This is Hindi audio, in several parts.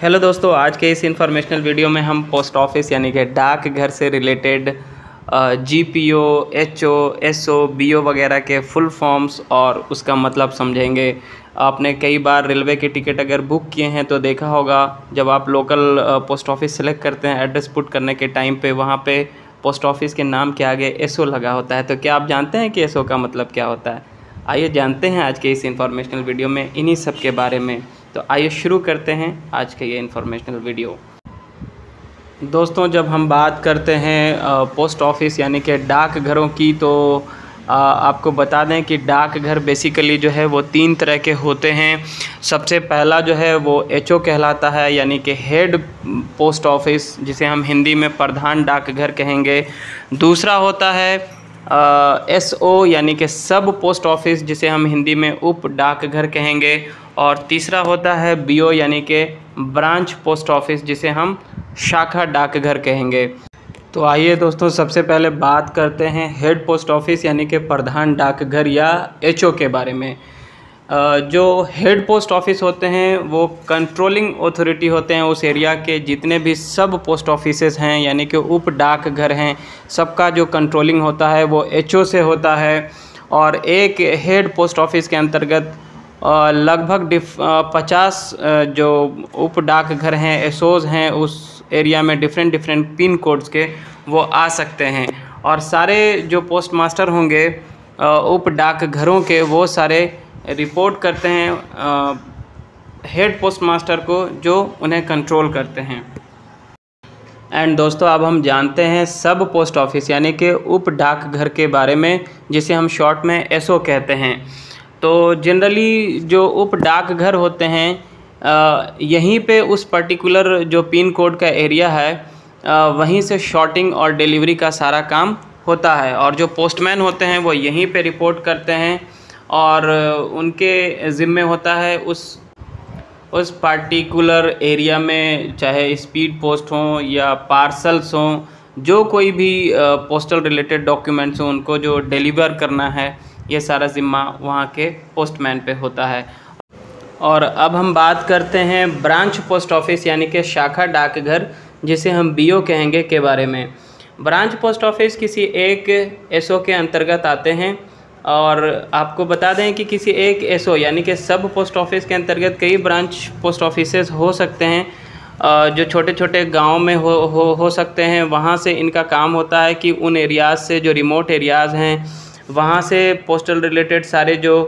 हेलो दोस्तों, आज के इस इंफॉर्मेशनल वीडियो में हम पोस्ट ऑफ़िस यानी कि डाक घर से related G P O H O S O B O वगैरह के फुल फॉर्म्स और उसका मतलब समझेंगे। आपने कई बार रेलवे के टिकट अगर बुक किए हैं तो देखा होगा, जब आप लोकल पोस्ट ऑफ़िस सेलेक्ट करते हैं एड्रेस पुट करने के टाइम पे, वहाँ पे पोस्ट ऑफ़िस के नाम के आगे एस ओ लगा होता है। तो क्या आप जानते हैं कि एस ओ का मतलब क्या होता है? आइए जानते हैं आज के इस इंफॉर्मेशनल वीडियो में, इन्हीं सब के बारे में। तो आइए शुरू करते हैं आज के ये इन्फॉर्मेशनल वीडियो दोस्तों, जब हम बात करते हैं पोस्ट ऑफ़िस यानी कि डाक घरों की तो आपको बता दें कि डाक घर बेसिकली जो है वो तीन तरह के होते हैं। सबसे पहला जो है वो एचओ कहलाता है, यानी कि हेड पोस्ट ऑफ़िस जिसे हम हिंदी में प्रधान डाकघर कहेंगे। दूसरा होता है एस ओ यानी कि सब पोस्ट ऑफ़िस जिसे हम हिंदी में उप डाकघर कहेंगे। और तीसरा होता है बी ओ यानी कि ब्रांच पोस्ट ऑफ़िस जिसे हम शाखा डाकघर कहेंगे। तो आइए दोस्तों, सबसे पहले बात करते हैं हेड पोस्ट ऑफ़िस यानी कि प्रधान डाकघर या एच ओ के बारे में। जो हेड पोस्ट ऑफ़िस होते हैं, वो कंट्रोलिंग अथॉरिटी होते हैं उस एरिया के। जितने भी सब पोस्ट ऑफिसेज हैं, यानी कि उप डाक घर हैं, सबका जो कंट्रोलिंग होता है, वो एचओ से होता है। और एक हेड पोस्ट ऑफ़िस के अंतर्गत लगभग डिफ पचास जो उप डाक घर हैं एसोज हैं, उस एरिया में डिफरेंट डिफरेंट पिन कोड्स के, वो आ सकते हैं। और सारे जो पोस्ट मास्टर होंगे उप डाक घरों के, वो सारे रिपोर्ट करते हैं हेड पोस्ट मास्टर को, जो उन्हें कंट्रोल करते हैं। एंड दोस्तों, अब हम जानते हैं सब पोस्ट ऑफ़िस यानी कि उप डाक घर के बारे में, जिसे हम शॉर्ट में एसओ कहते हैं। तो जनरली जो उप डाक घर होते हैं यहीं पे उस पर्टिकुलर जो पिन कोड का एरिया है वहीं से शॉर्टिंग और डिलीवरी का सारा काम होता है। और जो पोस्टमैन होते हैं, वो यहीं पे रिपोर्ट करते हैं। और उनके ज़िम्मे होता है उस उस पार्टिकुलर एरिया में, चाहे स्पीड पोस्ट हों या पार्सल्स हों, जो कोई भी पोस्टल रिलेटेड डॉक्यूमेंट्स हों, उनको जो डिलीवर करना है, ये सारा ज़िम्मा वहाँ के पोस्टमैन पे होता है। और अब हम बात करते हैं ब्रांच पोस्ट ऑफ़िस यानी कि शाखा डाकघर जिसे हम बीओ कहेंगे के बारे में। ब्रांच पोस्ट ऑफ़िस किसी एक एसओ के अंतर्गत आते हैं। और आपको बता दें कि किसी एक एसओ यानी कि सब पोस्ट ऑफ़िस के अंतर्गत कई ब्रांच पोस्ट ऑफ़िस हो सकते हैं जो छोटे छोटे गाँव में हो हो हो सकते हैं। वहाँ से इनका काम होता है कि उन एरियाज़ से जो रिमोट एरियाज़ हैं, वहाँ से पोस्टल रिलेटेड सारे जो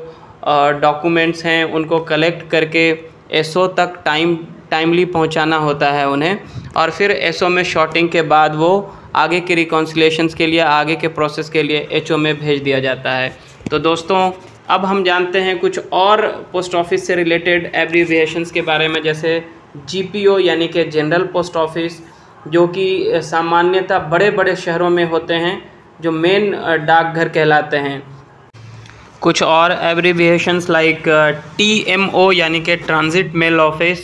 डॉक्यूमेंट्स हैं, उनको कलेक्ट करके एसओ तक टाइम टाइमली पहुँचाना होता है उन्हें। और फिर एसओ में शॉर्टिंग के बाद वो आगे के रिकॉन्सिलेशंस के लिए, आगे के प्रोसेस के लिए एचओ में भेज दिया जाता है। तो दोस्तों, अब हम जानते हैं कुछ और पोस्ट ऑफ़िस से रिलेटेड एब्रीविएशंस के बारे में, जैसे जीपीओ यानी कि जनरल पोस्ट ऑफ़िस जो कि सामान्यतः बड़े बड़े शहरों में होते हैं, जो मेन डाकघर कहलाते हैं। कुछ और abbreviations like T M O यानी कि transit mail office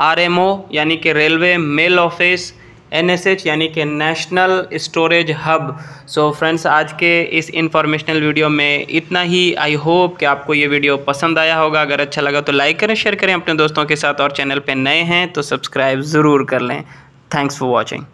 R M O यानी कि रेलवे मेल ऑफ़िस एच यानी कि national storage hub. So friends आज के इस इंफॉर्मेशनल वीडियो में इतना ही। आई होप कि आपको ये वीडियो पसंद आया होगा। अगर अच्छा लगा तो लाइक करें शेयर करें अपने दोस्तों के साथ और चैनल पर नए हैं तो सब्सक्राइब ज़रूर कर लें। Thanks for watching